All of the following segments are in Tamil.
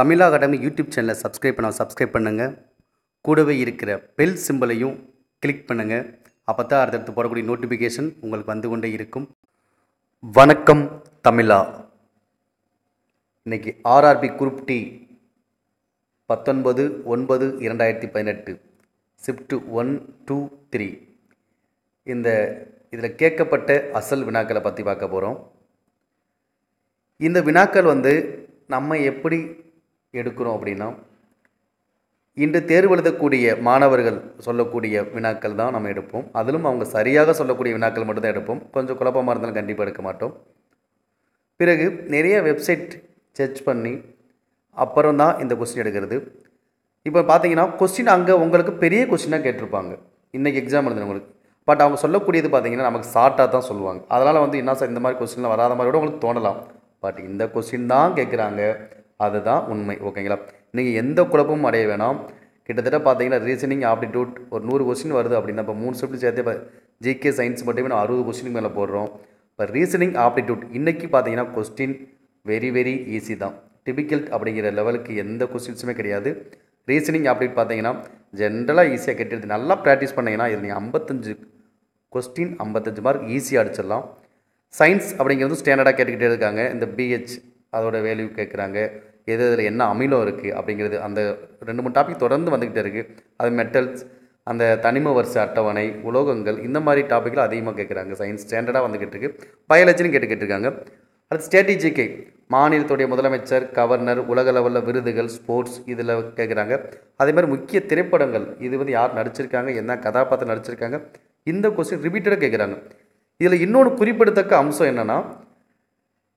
தமிழா அகாடமி யூடியூப் சேனலை சப்ஸ்கிரைப் பண்ண சப்ஸ்கிரைப் பண்ணுங்கள் கூடவே இருக்கிற பெல் சிம்பிளையும் கிளிக் பண்ணுங்கள் அப்போ தான் அடுத்தடுத்து போடக்கூடிய நோட்டிஃபிகேஷன் உங்களுக்கு வந்து கொண்டே இருக்கும். வணக்கம் தமிழா. இன்னைக்கு ஆர்ஆர்பி குரூப் டி பத்தொன்பது ஒன்பது இரண்டாயிரத்தி பதினெட்டு. ஷிஃப்ட் ஒன் டூ த்ரீ இந்த இதில் கேட்கப்பட்ட அசல் வினாக்களை பற்றி பார்க்க போகிறோம் இந்த வினாக்கள் வந்து நம்ம எப்படி எடுக்கிறோம் அப்படின்னா இன்று தேர்வு எழுதக்கூடிய மாணவர்கள் சொல்லக்கூடிய வினாக்கள் தான் நம்ம எடுப்போம். அதிலும் அவங்க சரியாக சொல்லக்கூடிய வினாக்கள் மட்டும்தான் எடுப்போம். கொஞ்சம் குழப்பமாக இருந்தாலும் கண்டிப்பாக எடுக்க மாட்டோம். பிறகு நிறைய வெப்சைட் சர்ச் பண்ணி அப்புறம் தான் இந்த கொஸ்டின் எடுக்கிறது. இப்போ பார்த்தீங்கன்னா கொஸ்டின் அங்கே உங்களுக்கு பெரிய கொஸ்டினாக கேட்டிருப்பாங்க. இன்றைக்கி எக்ஸாம் எழுதுனவங்களுக்கு. பட் அவங்க சொல்லக்கூடியது பார்த்தீங்கன்னா நமக்கு ஷார்ட்டாக தான் சொல்லுவாங்க. அதனால் வந்து என்ன சார் இந்த மாதிரி கொஸ்டின்லாம் வராத மாதிரி கூட உங்களுக்கு தோணலாம். பட் இந்த கொஸ்டின் தான் கேட்குறாங்க அதுதான் உண்மை ஓகேங்களா? நீங்கள் எந்த குழப்பமும் அடைய வேணாம். கிட்டத்தட்ட பார்த்தீங்கன்னா ரீசனிங் ஆப்டிடியூட் ஒரு நூறு கொஸ்டின் வருது அப்படின்னா இப்போ மூணு சப்ஜெக்ட் சேர்த்து இப்போ ஜிகே சயின்ஸ் மட்டுமே நான் அறுபது கொஸ்டின் மேலே போடுறோம். இப்போ ரீசனிங் ஆப்டிடியூட் இன்றைக்கி பார்த்தீங்கன்னா கொஸ்டின் வெரி வெரி ஈஸி தான். டிபிக்கல் அப்படிங்கிற லெவலுக்கு எந்த கொஸ்டின்ஸுமே கிடையாது. ரீசனிங் ஆப்டிடியூட் பார்த்தீங்கன்னா ஜென்ரலாக ஈஸியாக கெட்டுறது நல்லா ப்ராக்டிஸ் பண்ணிங்கன்னா இது நீங்கள் ஐம்பத்தஞ்சு கொஸ்டின் ஐம்பத்தஞ்சு மார்க் ஈஸியாக அடிச்சிடலாம். சயின்ஸ் அப்படிங்கிறது ஸ்டாண்டர்டாக கேட்டுக்கிட்டே இருக்காங்க. இந்த பிஹெச் அதோட வேல்யூ கேட்குறாங்க. எது இதில் என்ன அமிலம் இருக்குது அப்படிங்கிறது அந்த ரெண்டு மூணு டாபிக் தொடர்ந்து வந்துக்கிட்டே இருக்குது அது மெட்டல்ஸ் அந்த தனிம வரிசை அட்டவணை உலோகங்கள் இந்த மாதிரி டாப்பிக்கில் அதிகமாக கேட்குறாங்க. சயின்ஸ் ஸ்டாண்டர்டாக வந்துக்கிட்டு இருக்கு. பயாலஜின்னு கேட்டுக்கிட்டு இருக்காங்க அடுத்து ஸ்ட்ராட்டஜிக்கை மாநிலத்துடைய முதலமைச்சர் கவர்னர் உலக லெவலில் விருதுகள் ஸ்போர்ட்ஸ் இதில் கேட்குறாங்க. அதே மாதிரி முக்கிய திரைப்படங்கள். இது வந்து யார் நடிச்சிருக்காங்க என்ன கதாபாத்திரம் நடிச்சிருக்காங்க இந்த கொஸ்டின் ரிப்பீட்டடாக கேட்குறாங்க. இதில் இன்னொன்று குறிப்பிடத்தக்க அம்சம் என்னென்னா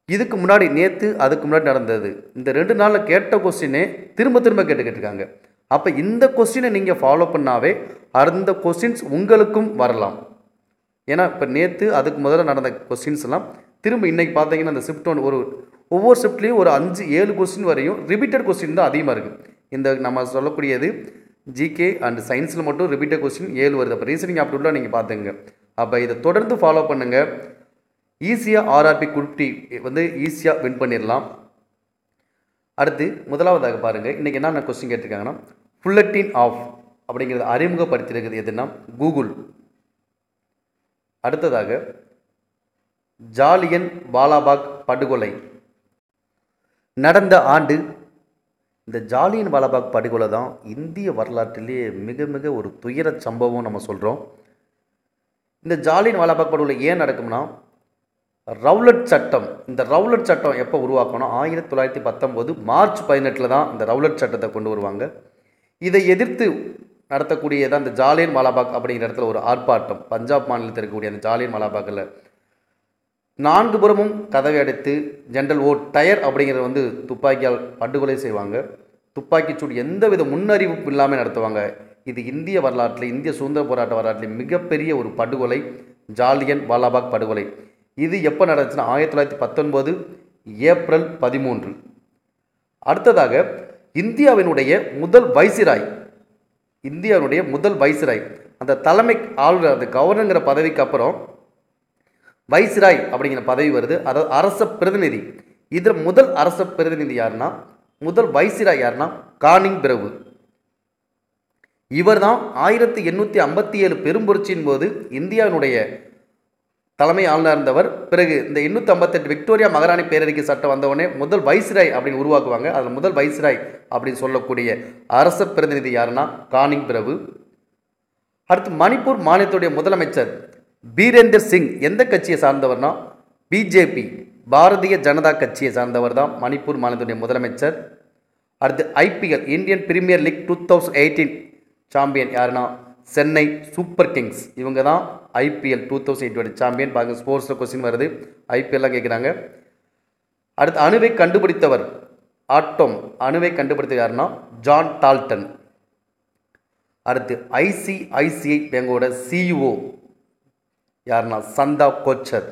இதுக்கு முன்னாடி நேற்று அதுக்கு முன்னாடி நடந்தது. இந்த ரெண்டு நாளில் கேட்ட கொஸ்டினே திரும்ப திரும்ப கேட்டுக்கிட்டு இருக்காங்க அப்போ இந்த கொஸ்டினை நீங்கள் ஃபாலோ பண்ணாவே அந்த கொஸ்டின்ஸ் உங்களுக்கும் வரலாம். ஏன்னா இப்போ நேற்று அதுக்கு முதல்ல நடந்த கொஸ்டின்ஸ் எல்லாம் திரும்ப இன்றைக்கி பார்த்தீங்கன்னா அந்த ஷிஃப்ட் ஒன் ஒரு ஒவ்வொரு ஷிஃப்ட்லேயும் ஒரு அஞ்சு ஏழு கொஸ்டின் வரையும் ரிப்பீட்டட் கொஸ்டின் தான் அதிகமாக இருக்குது இந்த நம்ம சொல்லக்கூடியது ஜிகே அண்ட் சயின்ஸில் மட்டும் ரிப்பீட்டட் கொஸ்டின் ஏழு வருது. அப்போ ரீசனிங் அப்படிலாம் நீங்கள் பார்த்துங்க அப்போ இதை தொடர்ந்து ஃபாலோ பண்ணுங்கள் ஈஸியாக ஆர்ஆர்பி குரூப் டி வந்து ஈஸியாக வின் பண்ணிடலாம் அடுத்து முதலாவதாக பாருங்கள் இன்றைக்கி என்னென்ன கொஸ்டின் கேட்டிருக்காங்கன்னா புல்லட்டின் ஆஃப் அப்படிங்கிறது அறிமுகப்படுத்தியிருக்கிறது எதுனா கூகுள் அடுத்ததாக ஜாலியன் வாலாபாக் படுகொலை. நடந்த ஆண்டு இந்த ஜாலியன் வாலாபாக் படுகொலை தான் இந்திய வரலாற்றிலேயே மிக மிக ஒரு துயர சம்பவம் நம்ம சொல்கிறோம் இந்த ஜாலியன் வாலாபாக் படுகொலை ஏன் நடக்கும்னா ரவுலட் சட்டம். இந்த ரவுலட் சட்டம் எப்போ உருவாக்கணும்? ஆயிரத்தி தொள்ளாயிரத்தி பத்தொம்போது மார்ச் பதினெட்டில் தான் இந்த ரவுலட் சட்டத்தை கொண்டு வருவாங்க. இதை எதிர்த்து நடத்தக்கூடியதான் இந்த ஜாலியன் வாலாபாக் அப்படிங்கிற இடத்துல ஒரு ஆர்ப்பாட்டம். பஞ்சாப் மாநிலத்தில் இருக்கக்கூடிய அந்த ஜாலியன் வாலாபாக்கில். நான்கு புறமும் கதவை அடைத்து ஜென்ரல் ஓ டயர் அப்படிங்கிறத வந்து துப்பாக்கியால் படுகொலை செய்வாங்க. துப்பாக்கி சூடு எந்தவித முன்னறிவிப்பு இல்லாமல் நடத்துவாங்க. இது இந்திய வரலாற்றில் இந்திய சுதந்திர போராட்ட வரலாற்றில் மிகப்பெரிய ஒரு படுகொலை. ஜாலியன் வாலாபாக் படுகொலை. இது எப்போ நடந்துச்சுன்னா ஆயிரத்தி தொள்ளாயிரத்தி பத்தொன்பது ஏப்ரல் பதிமூன்று. அடுத்ததாக இந்தியாவினுடைய முதல் வைசிராய் இந்தியாவினுடைய முதல் வைசிராய் அந்த தலைமை ஆளுநர் அந்த கவர்னருங்கிற பதவிக்கு அப்புறம் வைசிராய் அப்படிங்கிற பதவி வருது. அதாவது அரச பிரதிநிதி இதில் முதல் அரச பிரதிநிதி யாருன்னா முதல் வைசிராய் யாருன்னா கானிங் பிரபு. இவர் தான் ஆயிரத்தி எண்ணூற்றி ஐம்பத்தி ஏழு பெரும்புரட்சியின் போது இந்தியாவினுடைய தலைமை ஆளுநர் இருந்தவர். பிறகு இந்த எண்ணூற்றி ஐம்பத்தெட்டு விக்டோரியா மகாராணி பேரறிக்கை சட்டம் வந்தவுடனே முதல் வைஸ்ராய் அப்படின்னு உருவாக்குவாங்க. அதில் முதல் வைஸ்ராய் அப்படின்னு சொல்லக்கூடிய அரச பிரதிநிதி யாருன்னா? கானிங் பிரபு. அடுத்து மணிப்பூர் மாநிலத்துடைய முதலமைச்சர் பீரேந்தர் சிங் எந்த கட்சியை சார்ந்தவர்னா? பிஜேபி பாரதிய ஜனதா கட்சியை சார்ந்தவர் தான் மணிப்பூர் மாநிலத்துடைய முதலமைச்சர். அடுத்து IPL Indian Premier League two thousand eighteen champion யாருன்னா? Chennai super kings. இவங்க தான் IPL two thousand eight champion பாருங்கள் ஸ்போர்ட்ஸில் கொஸ்டின் வருது. ஐபிஎல்லாம் கேட்குறாங்க அடுத்து அணுவை கண்டுபிடித்தவர் ஆட்டோம். அணுவை கண்டுபிடித்தவர் யாருன்னா ஜான் டால்டன் அடுத்து ஐசிஐசிஐ பேங்கோட சிஇஓ யாருன்னா சந்தா கோச்சர்.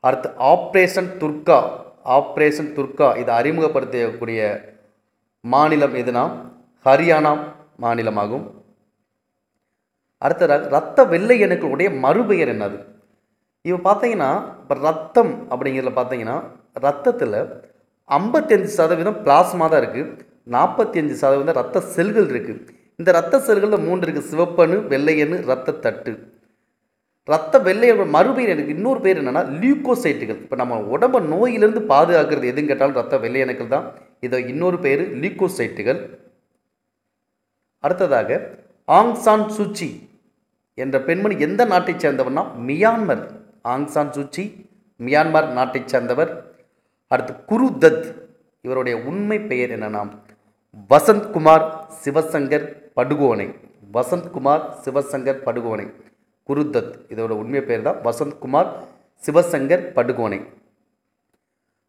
அடுத்து ஆப்ரேஷன் துர்கா ஆப்ரேஷன் துர்கா இதை அறிமுகப்படுத்தக்கூடிய மாநிலம் எதுனா ஹரியானா மாநிலமாகும். அடுத்த ரத்த வெள்ளை அணுக்களுடைய மறுபெயர் என்னது இப்போ பார்த்தீங்கன்னா இப்போ ரத்தம் அப்படிங்கிறதுல பார்த்தீங்கன்னா ரத்தத்தில் ஐம்பத்தஞ்சு சதவீதம் பிளாஸ்மா தான் இருக்குது நாற்பத்தி அஞ்சு சதவீதம் ரத்த செல்கள் இருக்குது இந்த ரத்த செல்களில் மூன்று இருக்குது சிவப்பணு வெள்ளையணு ரத்த தட்டு ரத்த வெள்ளையோட மறுபெயர் எனக்கு இன்னொரு பேர் என்னென்னா லியூக்கோசைட்டுகள் இப்போ நம்ம உடம்ப நோயிலிருந்து பாதுகாக்கிறது எதுன்னு கேட்டாலும் ரத்த வெள்ளை அணுக்கள் தான் இதை இன்னொரு பேர் லியூக்கோசைட்டுகள் அடுத்ததாக ஆங் சான் சூச்சி என்ற பெண்மணி எந்த நாட்டைச் சேர்ந்தவர்னா Myanmar. Aung San Suu Kyi Myanmar நாட்டைச் சேர்ந்தவர். அடுத்து குரு தத் இவருடைய உண்மை பெயர் என்னன்னா வசந்த்குமார் சிவசங்கர் படுகோனை வசந்த்குமார் சிவசங்கர் படுகோனை குருதத் இதோட உண்மை பெயர் தான் வசந்த்குமார் சிவசங்கர் படுகோனை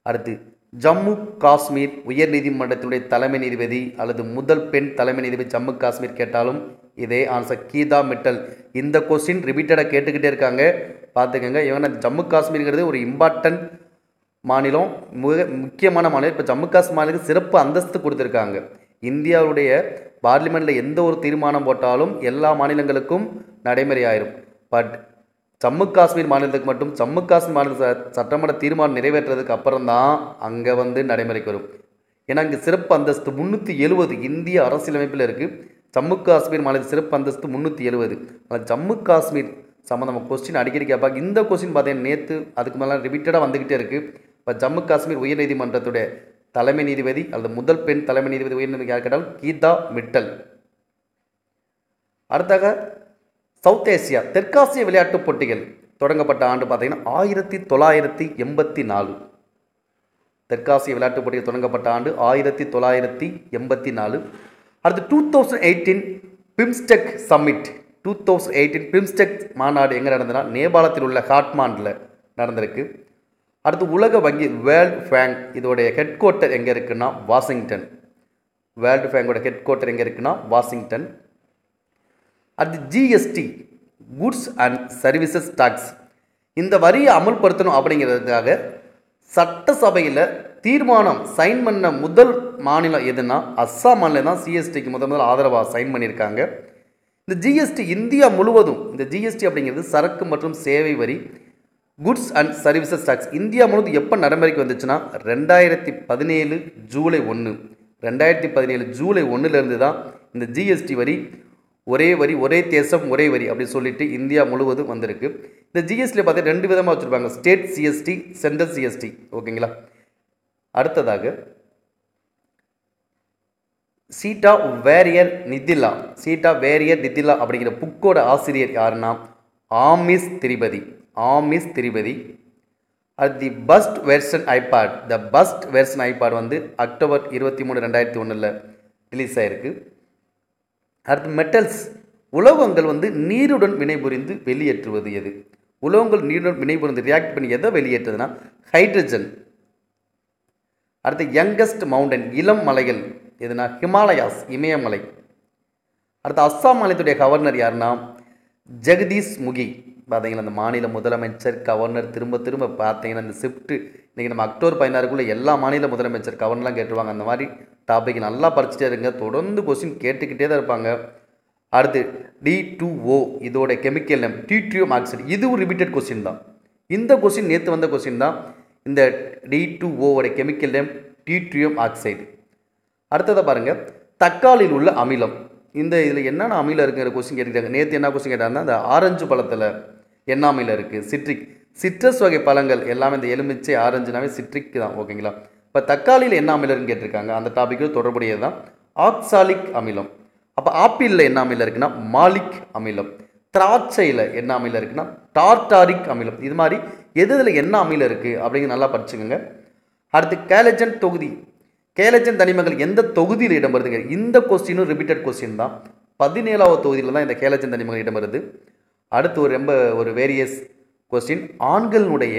அடுத்து ஜம்மு காஷ்மீர் உயர் நீதிமன்றத்தினுடைய தலைமை நீதிபதி அல்லது முதல் பெண் தலைமை நீதிபதி ஜம்மு காஷ்மீர் கேட்டாலும் இதே ஆன்சர் கீதா மிட்டல். இந்த கொஸ்டின் ரிப்பீட்டடாக கேட்டுக்கிட்டே இருக்காங்க. பார்த்துக்கோங்க. இவங்க ஜம்மு காஷ்மீர்ங்கிறது ஒரு இம்பார்ட்டன்ட் மாநிலம். மிக முக்கியமான மாநிலம். இப்போ ஜம்மு காஷ்மீர் மாநிலத்துக்கு சிறப்பு அந்தஸ்து கொடுத்துருக்காங்க. இந்தியாவுடைய பார்லிமெண்ட்டில் எந்த ஒரு தீர்மானம் போட்டாலும் எல்லா மாநிலங்களுக்கும் நடைமுறையாயிரும். பட் ஜம்மு காஷ்மீர் மாநிலத்துக்கு மட்டும் ஜம்மு காஷ்மீர் மாநில சட்டமன்ற தீர்மானம் நிறைவேற்றதுக்கு அப்புறம் தான் அங்கே வந்து நடைமுறைக்கு வரும். ஏன்னா இங்கே சிறப்பு அந்தஸ்து முந்நூற்றி எழுபது இந்திய அரசியலமைப்பில் இருக்குது ஜம்மு காஷ்மீர் மாநில சிறப்பு அந்தஸ்து முந்நூற்றி எழுபது ஆனால் ஜம்மு காஷ்மீர் சம்மந்தமாக கொஸ்டின் அடிக்கடி கேட்பாங்க. இந்த கொஸ்டின் பார்த்தீங்கன்னா நேற்று அதுக்கு மேலே ரிப்பீட்டடாக வந்துக்கிட்டே இருக்குது இப்போ ஜம்மு காஷ்மீர் உயர்நீதிமன்றத்துடைய தலைமை நீதிபதி அல்லது முதல் பெண் தலைமை நீதிபதி உயர்நீதிபதி யார் கேட்டாலும் கீதா மிட்டல். அடுத்தாக சவுத் ஏசியா தெற்காசிய விளையாட்டுப் போட்டிகள் தொடங்கப்பட்ட ஆண்டு பார்த்தீங்கன்னா ஆயிரத்தி தொள்ளாயிரத்தி எண்பத்தி நாலு. தெற்காசிய விளையாட்டுப் போட்டிகள் தொடங்கப்பட்ட ஆண்டு ஆயிரத்தி தொள்ளாயிரத்தி எண்பத்தி நாலு. அடுத்து two thousand eighteen BIMSTEC summit. Two thousand eighteen BIMSTEC மாநாடு எங்கே நடந்ததுன்னா நேபாளத்தில் உள்ள காட்மாண்டில் நடந்திருக்கு. அடுத்து உலக வங்கி வேர்ல்டு ஃபேங் இதோடைய ஹெட் குவார்ட்டர் எங்கே இருக்குன்னா வாஷிங்டன். வேர்ல்டு ஃபேங்கோட ஹெட் குவார்ட்டர் எங்கே இருக்குன்னா வாஷிங்டன். அடுத்து GST goods and services tax இந்த வரியை அமல்படுத்தணும் அப்படிங்கிறதுக்காக சட்டசபையில் தீர்மானம் சைன் பண்ண முதல் மாநிலம் எதுனா அஸ்ஸாம் மாநிலம் தான் சிஎஸ்டிக்கு முதல் முதல் ஆதரவாக சைன் பண்ணியிருக்காங்க. இந்த ஜிஎஸ்டி இந்தியா முழுவதும் இந்த ஜிஎஸ்டி அப்படிங்கிறது சரக்கு மற்றும் சேவை வரி goods and services tax India முழுவதும் எப்போ நடைமுறைக்கு வந்துச்சுன்னா ரெண்டாயிரத்தி பதினேழு ஜூலை ஒன்று ரெண்டாயிரத்தி பதினேழு ஜூலை ஒன்றுலேருந்து தான் இந்த ஜிஎஸ்டி வரி ஒரே வரி ஒரே தேசம் ஒரே வரி அப்படின்னு சொல்லிட்டு இந்தியா முழுவதும் வந்திருக்கு. இந்த ஜிஎஸ்டியில் பார்த்தீங்கன்னா ரெண்டு விதமாக வச்சுருப்பாங்க. ஸ்டேட் சிஎஸ்டி சென்ட்ரல் சிஎஸ்டி ஓகேங்களா? அடுத்ததாக சீட்டா வேரியர் நிதிலா சீட்டா வேரியர் நிதிலா அப்படிங்கிற புக்கோட ஆசிரியர் யாருன்னா? ஆமிஸ் திரிபதி ஆமிஸ் திரிபதி அது the first version iPad the first version iPad வந்து அக்டோபர் இருபத்தி மூணு ரெண்டாயிரத்தி ஒன்றில் ரிலீஸ் ஆயிருக்கு. அடுத்து மெட்டல்ஸ் உலோகங்கள் வந்து நீருடன் வினைபுரிந்து வெளியேற்றுவது எது? உலோகங்கள் நீருடன் வினைபுரிந்து ரியாக்ட் பண்ணி எதை வெளியேற்றுதுன்னா ஹைட்ரஜன் அடுத்து யங்கஸ்ட் மவுண்டன் இளம் மலைகள். எதுனா ஹிமாலயாஸ் இமயமலை. அடுத்து அஸ்ஸாம் மாநிலத்துடைய கவர்னர் யாருன்னா ஜெகதீஷ் முகி. பார்த்தீங்கன்னா அந்த மாநில முதலமைச்சர் கவர்னர் திரும்ப திரும்ப பார்த்தீங்கன்னா இந்த ஷிஃப்ட்டு இன்றைக்கி நம்ம அக்டோபர் பதினாறுக்குள்ளே எல்லா மாநில முதலமைச்சர் கவர்னர்லாம் கேட்டுருவாங்க. அந்த மாதிரி டாபிக் நல்லா படிச்சுட்டே இருங்க. தொடர்ந்து கொஸ்டின் கேட்டுக்கிட்டே தான் இருப்பாங்க. அடுத்து டி டூ ஓ இதோட கெமிக்கல் நேம் டிட்ரியம் ஆக்சைடு இதுவும் ரிப்பீட்டட் கொஸ்டின் தான். இந்த கொஸ்டின் நேற்று வந்த கொஸ்டின் தான். இந்த டி டூ ஓவோட கெமிக்கல் நேம் டிட்ரியம் ஆக்சைடு அடுத்ததை பாருங்கள் தக்காளியில் உள்ள அமிலம். இந்த இதில் என்னென்ன அமிலம் இருக்குங்கிற கொஸ்டின் கேட்டுக்கிட்டாங்க. நேற்று என்ன கொஸ்டின் கேட்டாங்கன்னா இந்த ஆரஞ்சு பழத்தில் என்ன அமிலம் இருக்குது சிட்ரிக் சிட்ரஸ் வகை பழங்கள் எல்லாமே இந்த எலுமிச்சை ஆரஞ்சுனாவே சிட்ரிக் தான். ஓகேங்களா இப்போ தக்காளியில் என்ன அமிலம்னு கேட்டிருக்காங்க? அந்த டாப்பிக்கு தொடர்புடையது தான் ஆக்சாலிக் அமிலம். அப்போ ஆப்பிளில் என்ன அமிலம் இருக்குன்னா மாலிக் அமிலம். திராட்சையில் என்ன அமிலம் இருக்குன்னா டார்டாரிக் அமிலம். இது மாதிரி எது இதில் என்ன அமிலம் இருக்குது அப்படிங்கிற நல்லா படிச்சுக்கோங்க. அடுத்து கேலஜன் தொகுதி. கேலஜன் தனிமங்கள் எந்த தொகுதியில் இடம் வருதுங்க இந்த கொஸ்டினும் ரிப்பீட்டட் கொஸ்டின் தான். பதினேழாவது தொகுதியில் தான் இந்த கேலஜன் தனிமங்கள் இடம் வருது அடுத்து ஒரு ரொம்ப ஒரு வேரியஸ் கொஸ்டின் ஆண்களினுடைய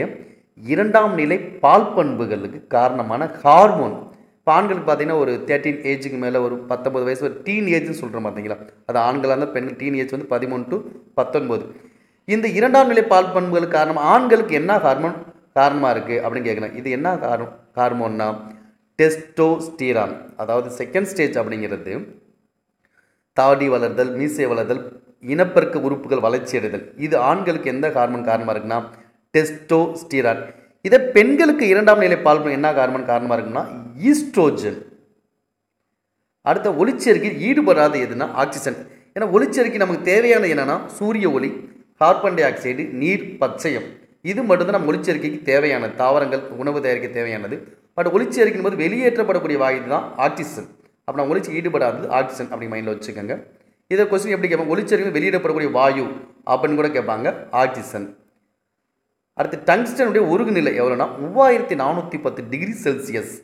இரண்டாம் நிலை பால் பண்புகளுக்கு காரணமான ஹார்மோன் இப்போ ஆண்களுக்கு பார்த்தீங்கன்னா ஒரு தேர்ட்டீன் ஏஜுக்கு மேலே ஒரு பத்தொம்பது வயசு ஒரு டீன் ஏஜ்னு சொல்கிறோம் பார்த்தீங்களா? அது ஆண்களாக இருந்தால் பெண்கள் டீன் ஏஜ் வந்து பதிமூணு டு பத்தொன்பது. இந்த இரண்டாம் நிலை பால் பண்புகளுக்கு காரணம் ஆண்களுக்கு என்ன ஹார்மோன் காரணமாக இருக்குது அப்படின்னு கேட்குறேன் இது என்ன காரணம்? ஹார்மோன்னா டெஸ்டோஸ்டீரான் அதாவது செகண்ட் ஸ்டேஜ் அப்படிங்கிறது தாடி வளர்தல் மீசை வளர்தல் இனப்பெருக்க உறுப்புகள் வளர்ச்சி அடைதல். இது ஆண்களுக்கு எந்த ஹார்மோன் காரணமாக இருக்குன்னா டெஸ்டோஸ்டீரான். இதை பெண்களுக்கு இரண்டாம் நிலை பால் என்ன காரணம் காரணமாக இருக்குன்னா ஈஸ்ட்ரோஜன் அடுத்த ஒளிச்சேர்க்கையில் ஈடுபடாத எதுனா ஆக்சிஜன். ஏன்னா ஒளிச்சேர்க்கை நமக்கு தேவையானது என்னென்னா சூரிய ஒளி கார்பன் டை ஆக்சைடு நீர் பச்சையம். இது மட்டும்தான் நம்ம ஒளிச்சேர்க்கைக்கு தேவையானது தாவரங்கள் உணவு தயாரிக்க தேவையானது. பட் ஒளிச்சேர்க்கையின் போது வெளியேற்றப்படக்கூடிய வாயு தான் ஆக்சிஜன். அப்போ நம்ம ஒளிச்சு ஈடுபடாதது ஆக்சிஜன் அப்படி மைண்டில் வச்சுக்கோங்க. இதை கொஸ்டின் எப்படி கேட்பாங்க? ஒளிச்சேர்க்கை வெளியிடப்படக்கூடிய வாயு அப்படின்னு கூட கேட்பாங்க ஆக்சிஜன். அடுத்து டங்ஸ்டனுடைய உருகு நிலை எவ்வளோனா மூவாயிரத்தி நானூற்றி பத்து டிகிரி செல்சியஸ்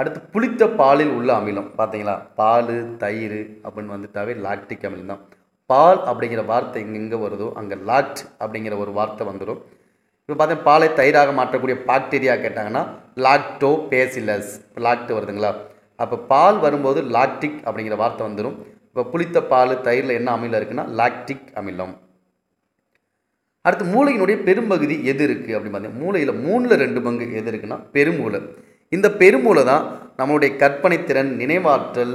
அடுத்து புளித்த பாலில் உள்ள அமிலம் பார்த்தீங்களா? பால் தயிர் அப்படின்னு வந்துட்டாவே லாக்டிக் அமிலம் தான். பால் அப்படிங்கிற வார்த்தை எங்கே வருதோ அங்கே லாக்ட் அப்படிங்கிற ஒரு வார்த்தை வந்துடும். இப்போ பார்த்தீங்கன்னா பாலை தயிராக மாற்றக்கூடிய பாக்டீரியா கேட்டாங்கன்னா லாக்டோ பேசிலஸ் லாக்ட் வருதுங்களா? அப்போ பால் வரும்போது லாக்டிக் அப்படிங்கிற வார்த்தை வந்துடும். இப்போ புளித்த பால் தயிரில் என்ன அமிலம் இருக்குன்னா லாக்டிக் அமிலம். அடுத்து மூளையினுடைய பெரும்பகுதி எது இருக்குது அப்படின்னு பார்த்தீங்கன்னா மூளையில் மூணில் ரெண்டு பங்கு எது இருக்குன்னா பெருமூளை. இந்த பெருமூளை தான் நம்மளுடைய கற்பனை திறன் நினைவாற்றல்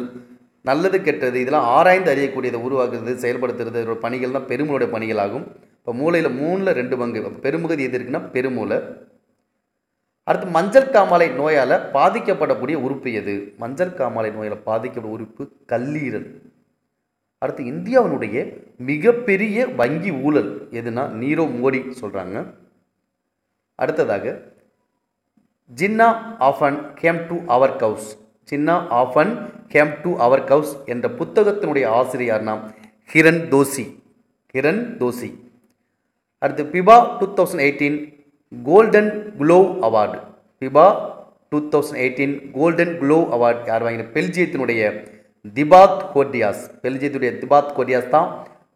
நல்லது கெட்டது இதெல்லாம் ஆராய்ந்து அறியக்கூடியதை உருவாக்குறது செயல்படுத்துறது பணிகள் தான் பெருமூளுடைய பணிகளாகும். இப்போ மூளையில் மூணில் ரெண்டு பங்கு. பெரும்பகுதி எது இருக்குன்னா பெருமூளை. அடுத்து மஞ்சள் காமாலை நோயால் பாதிக்கப்படக்கூடிய உறுப்பு எது? மஞ்சள் காமாலை நோயால் பாதிக்கப்படும் உறுப்பு கல்லீரல். அடுத்து இந்தியாவினுடைய மிகப்பெரிய வங்கி ஊழல் எதுனா நீரவ் மோடி சொல்கிறாங்க அடுத்ததாக Jinnah often came to our house Jinnah often came to our house என்ற புத்தகத்தினுடைய ஆசிரியர்னா கிரண் தோசி. கிரண் தோசி. அடுத்து FIFA two thousand eighteen golden glove award FIFA two thousand eighteen golden glove award யார் வாங்கின? பெல்ஜியத்தினுடைய திபாத் கோர்டியாஸ் பெல்ஜியத்துடைய திபாத் கோர்டியாஸ் தான்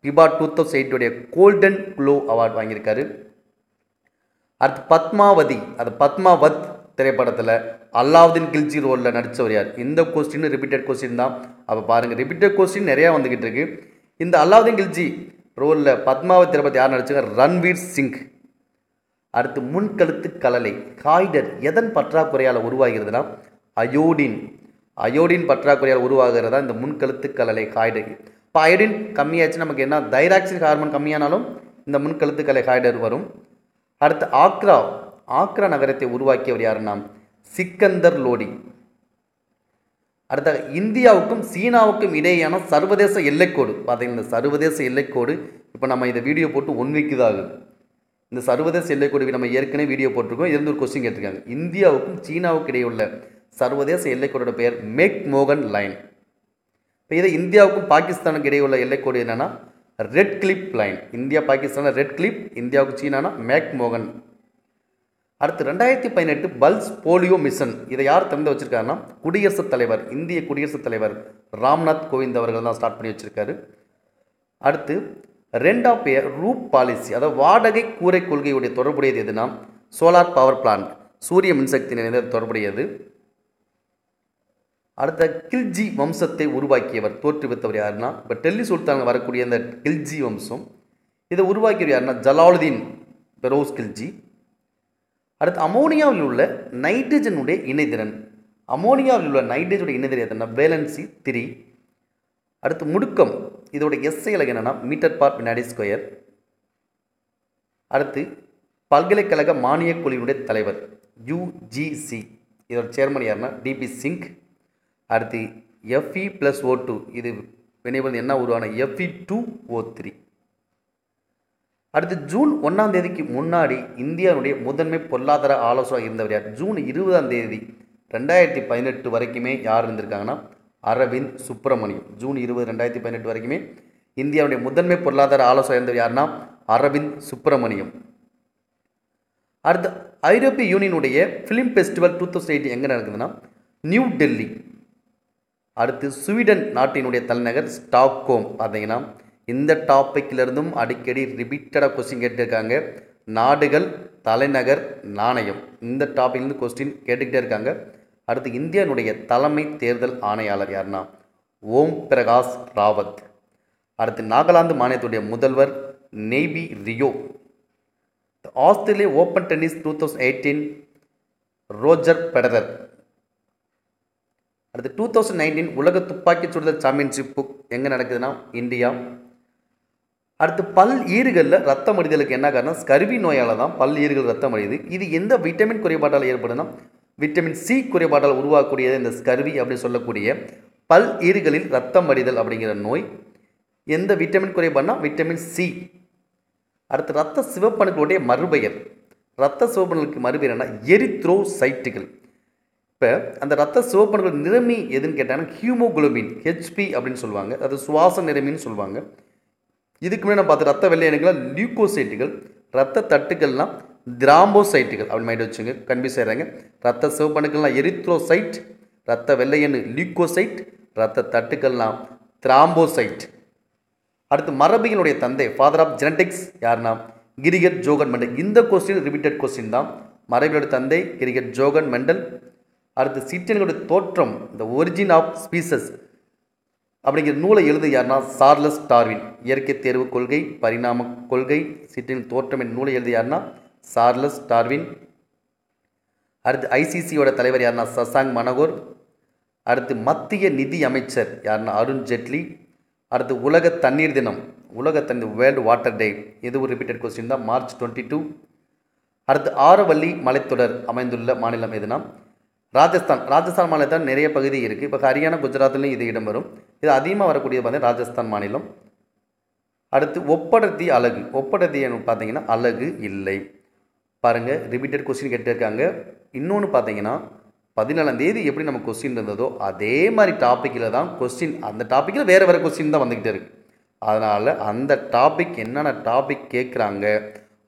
பிபா டூ தௌசண்ட் எயிட்டுடைய கோல்டன் குளோ அவார்டு வாங்கியிருக்காரு. அடுத்து பத்மாவதி அது பத்மாவத் திரைப்படத்தில் அல்லாவுதீன் கில்ஜி ரோலில் நடித்தவர் யார்? இந்த கொஸ்டின் ரிப்பீட்டட் கொஸ்டின் தான். அப்போ பாருங்கள் ரிப்பீட்டட் கொஸ்டின் நிறையா வந்துக்கிட்டு இருக்கு. இந்த அல்லாவுதீன் கில்ஜி ரோலில் பத்மாவத் திரைப்படத்தை யார் நடிச்சாங்க? ரன்வீர் சிங். அடுத்து முன்கழுத்து கலலை காய்டர் எதன் பற்றாக்குறையால் உருவாகிறதுனா? அயோடின். அயோடின் பற்றாக்குறையால் உருவாகிறதா? இந்த முன்கழுத்து கலலை காய்டர் இப்போ அயோடின் கம்மியாச்சு நமக்கு என்ன? தைராக்சின் ஹார்மோன் கம்மியானாலும் இந்த முன்கழுத்து கலை ஹாய்டர் வரும். அடுத்து ஆக்ரா. ஆக்ரா நகரத்தை உருவாக்கியவர் யாருன்னா? சிக்கந்தர் லோடி. அடுத்த இந்தியாவுக்கும் சீனாவுக்கும் இடையேயான சர்வதேச எல்லைக்கோடு. பார்த்தீங்கன்னா இந்த சர்வதேச எல்லைக்கோடு இப்போ நம்ம இந்த வீடியோ போட்டு ஒன் வீக்கு தான் ஆகுது இந்த சர்வதேச எல்லைக்கோடு நம்ம ஏற்கனவே வீடியோ போட்டிருக்கோம். இருந்து ஒரு கொஸ்டின் கேட்டிருக்காங்க. இந்தியாவுக்கும் சீனாவுக்கு இடையே உள்ள சர்வதேச எல்லைக்கோடோட பெயர் மேக் மோகன் லைன். இப்போ இதை இந்தியாவுக்கும் பாகிஸ்தானுக்கு இடையே உள்ள எல்லைக்கோடு என்னென்னா ரெட் கிளிப் லைன். இந்தியா பாகிஸ்தானில் ரெட் கிளிப் இந்தியாவுக்கு சீனானா மேக் மோகன். அடுத்து ரெண்டாயிரத்தி பதினெட்டு பல்ஸ் போலியோ மிஷன். இதை யார் திறந்து வச்சுருக்காருன்னா குடியரசுத் தலைவர் இந்திய குடியரசுத் தலைவர் ராம்நாத் கோவிந்த் அவர்கள் தான் ஸ்டார்ட் பண்ணி வச்சுருக்காரு. அடுத்து ரெண்டாம் பேர் ரூப் பாலிசி அதாவது வாடகை கூரை கொள்கையுடைய தொடர்புடையது எதுனா சோலார் பவர் பிளான்ட் சூரிய மின்சக்தி நிறைந்த தொடர்புடையது. அடுத்த கில்ஜி வம்சத்தை உருவாக்கியவர் தோற்றுவித்தவர் யாருன்னா இப்போ டெல்லி சுல்தான் வரக்கூடிய அந்த கில்ஜி வம்சம் இதை உருவாக்கியவர் யாருன்னா ஜலாலுதீன் பெரோஸ் கில்ஜி. அடுத்து அமோனியாவில் உள்ள நைட்ரஜனுடைய இணைதிறன். அமோனியாவில் உள்ள நைட்ரஜனுடைய இணைதிறன் எதுனா வேலன்சி த்ரீ. அடுத்து முடுக்கம் இதோட எஸ்ஐ அலகு என்னென்னா மீட்டர் பார் வினாடி ஸ்கொயர் அடுத்து பல்கலைக்கழக மானியக் குழுவினுடைய தலைவர் யுஜிசி இதோட சேர்மன் யாருன்னா டிபி சிங் அடுத்து எஃப்இ ப்ளஸ் ஓ டூ இது வினைபந்து என்ன உருவான எஃப்இ டூ ஓ த்ரீ அடுத்து ஜூன் ஒன்றாம் தேதிக்கு முன்னாடி இந்தியாவுடைய முதன்மை பொருளாதார ஆலோசனை இருந்தவர் யார்? ஜூன் இருபதாம் தேதி ரெண்டாயிரத்தி பதினெட்டு வரைக்குமே யார் இருந்திருக்காங்கன்னா? அரவிந்த் சுப்பிரமணியம். ஜூன் இருபது ரெண்டாயிரத்தி பதினெட்டு வரைக்குமே இந்தியாவுடைய முதன்மை பொருளாதார ஆலோசனை இருந்தவர் யாருன்னா? அரவிந்த் சுப்பிரமணியம். அடுத்து ஐரோப்பிய யூனியனுடைய film festival two thousand eighty எங்கே நடக்குதுன்னா? நியூ டெல்லி. அடுத்து ஸ்வீடன் நாட்டினுடைய தலைநகர் ஸ்டாக்ஹோம் பார்த்தீங்கன்னா இந்த டாப்பிக்கிலிருந்தும் அடிக்கடி ரிப்பீட்டடாக கொஸ்டின் கேட்டிருக்காங்க. நாடுகள் தலைநகர் நாணயம். இந்த டாப்பிக்லேருந்து கொஸ்டின் கேட்டுக்கிட்டே இருக்காங்க. அடுத்து இந்தியாவுடைய தலைமை தேர்தல் ஆணையாளர் யாருன்னா ஓம் பிரகாஷ் ராவத். அடுத்து நாகாலாந்து மாநிலத்துடைய முதல்வர் நெய்பி ரியோ. ஆஸ்திரேலிய open tennis two thousand eighteen Roger Federer. அடுத்து டூ தௌசண்ட் நைன்டீன் உலக துப்பாக்கி சுடுதல் சாம்பியன்ஷிப் எங்கே நடக்குதுன்னா இந்தியா. அடுத்து பல் ஈறுகளில் ரத்தம் அடிதலுக்கு என்ன காரணம்? ஸ்கர்வி நோயால் தான் பல் ஈறுகள் ரத்தம் அடையுது. இது எந்த விட்டமின் குறைபாட்டால் ஏற்படுதுன்னா விட்டமின் சி குறைபாட்டால் உருவாக்கக்கூடியது இந்த ஸ்கர்வி அப்படின்னு சொல்லக்கூடிய பல் ஈறுகளில் ரத்தம் அடிதல் அப்படிங்கிற நோய். எந்த விட்டமின் குறைபாடுனா விட்டமின் சி அடுத்து ரத்த சிவப்பணுக்களுடைய மறுபெயர். ரத்த சிவப்பணுக்களுக்கு மறுபெயர் என்ன எரித்ரோசைட்டுகள் இப்போ அந்த ரத்த சிவப்பணுக்கள் நிறமி எதுன்னு கேட்டாங்கன்னா ஹியூமோகுளோபின் ஹெச்பி அப்படின்னு சொல்லுவாங்க. அது சுவாச நிறமின்னு சொல்லுவாங்க. இதுக்கு முன்னாடி பார்த்து ரத்த வெள்ளை அணுக்கள் லியூக்கோசைட்டுகள் ரத்த தட்டுக்கள்லாம் திராம்போசைட்டுகள் அப்படின்னு மைண்ட் வச்சுங்க கன்ஃபியூஸ் செய்கிறாங்க ரத்த சிவப்பணுக்கள்லாம் எரித்ரோசைட் ரத்த வெள்ளையணு லியூக்கோசைட் ரத்த தட்டுக்கள்லாம் திராம்போசைட் அடுத்து மரபியலுடைய தந்தை ஃபாதர் ஆஃப் ஜெனடிக்ஸ் யாருன்னா கிரிகட் ஜோகன் மெண்டல். இந்த கொஸ்டின் ரிப்பீட்டட் கொஸ்டின் தான். மரபியலுடைய தந்தை கிரிகட் ஜோகன் மெண்டல். அடுத்து சிற்றினுடைய தோற்றம் இந்த ஒரிஜின் ஆஃப் ஸ்பீசஸ் அப்படிங்கிற நூலை எழுது யாருன்னா சார்லஸ் டார்வின். இயற்கை தேர்வு கொள்கை பரிணாம கொள்கை சிற்றின் தோற்றம் என்ற நூலை எழுது யாருன்னா சார்லஸ் டார்வின். அடுத்து ஐசிசியோட தலைவர் யாருன்னா சசாங் மனகோர். அடுத்து மத்திய நிதி அமைச்சர் யாருன்னா அருண் ஜெட்லி. அடுத்து உலக தண்ணீர் தினம் உலக தண்ணீர் வேர்ல்டு வாட்டர் டே இது ஒரு ரிப்பீட்டட் கொஸ்டின் தான் மார்ச் டுவெண்ட்டி டூ. அடுத்து ஆரவல்லி மலைத்தொடர் அமைந்துள்ள மாநிலம் எதுனா ராஜஸ்தான் ராஜஸ்தான் மாநிலத்தில் நிறைய பகுதி இருக்குது இப்போ ஹரியானா குஜராத்லையும் இது இடம்பெறும் இது அதிகமாக வரக்கூடியது பார்த்தீங்கன்னா ராஜஸ்தான் மாநிலம். அடுத்து ஒப்படர்த்தி அழகு ஒப்படர்த்தி பார்த்தீங்கன்னா அழகு இல்லை. பாருங்கள் ரிப்பீட்டட் கொஸ்டின் கேட்டிருக்காங்க. இன்னொன்று பார்த்தீங்கன்னா பதினாலாம் தேதி எப்படி நம்ம கொஸ்டின் இருந்ததோ அதே மாதிரி டாப்பிக்கில் தான் கொஸ்டின் அந்த டாப்பிக்கில் வேறு வேறு கொஸ்டின் தான் வந்துக்கிட்டே இருக்குது அதனால் அந்த டாபிக் என்னென்ன டாபிக் கேட்குறாங்க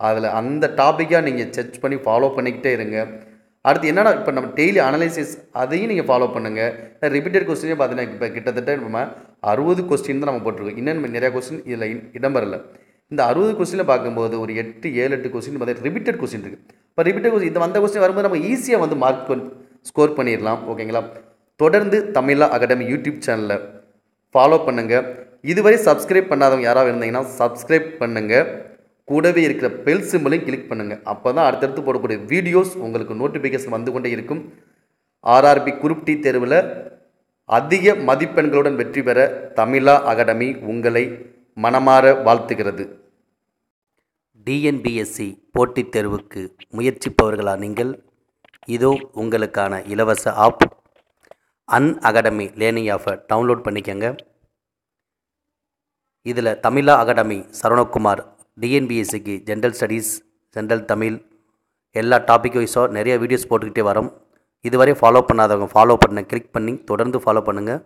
அதில் அந்த டாப்பிக்காக நீங்கள் செக் பண்ணி ஃபாலோ பண்ணிக்கிட்டே இருங்க. அடுத்து என்னடா இப்போ நம்ம டெய்லி அனலைசிஸ் அதையும் நீங்கள் ஃபாலோ பண்ணுங்கள் ரிப்பீட்டட் கொஸ்டினே பார்த்தீங்கன்னா இப்போ கிட்டத்தட்ட நம்ம அறுபது கொஸ்டின் தான் நம்ம போட்டிருக்கோம். இன்னும் நிறையா கொஸ்டின் இதில் இடம்பெறல. இந்த அறுபது கொஸ்டினில் பார்க்கும்போது ஒரு எட்டு ஏழு எட்டு கொஸ்டின் பார்த்தீங்கன்னா ரிப்பீட்டட் கொஸ்டின் இருக்குது இப்போ ரிப்பீட்டட் கொஸ்டின் இந்த வந்த கொஸ்டின் வரும்போது நம்ம ஈஸியாக வந்து மார்க் ஸ்கோர் பண்ணிடலாம். ஓகேங்களா தொடர்ந்து தமிழா அகாடமி யூடியூப் சேனலில் ஃபாலோ பண்ணுங்கள் இதுவரை சப்ஸ்கிரைப் பண்ணாதவங்க யாராவது இருந்தீங்கன்னா சப்ஸ்கிரைப் பண்ணுங்கள் கூடவே இருக்கிற பெல் சிம்பிளையும் கிளிக் பண்ணுங்கள் அப்போ தான் அடுத்தடுத்து போடக்கூடிய வீடியோஸ் உங்களுக்கு நோட்டிஃபிகேஷன் வந்து கொண்டே இருக்கும். ஆர்ஆர்பி குரூப் டி தேர்வில் அதிக மதிப்பெண்களுடன் வெற்றி பெற தமிழா அகாடமி உங்களை மனமாற வாழ்த்துகிறது. டிஎன்பிஎஸ்சி போட்டித் தேர்வுக்கு முயற்சிப்பவர்களா நீங்கள்? இதோ உங்களுக்கான இலவச ஆப் அன் அகாடமி லேர்னிங் ஆஃபை டவுன்லோட் பண்ணிக்கங்க. இதில் தமிழா அகாடமி சரவணகுமார் டிஎன்பிஎஸ்சிக்கு ஜென்ரல் ஸ்டடீஸ் ஜென்ரல் தமிழ் எல்லா டாபிக் வைஸாக நிறைய வீடியோஸ் போட்டுக்கிட்டே வரோம். இதுவரை ஃபாலோ பண்ணாதவங்க ஃபாலோ பண்ண கிளிக் பண்ணி தொடர்ந்து ஃபாலோ பண்ணுங்கள்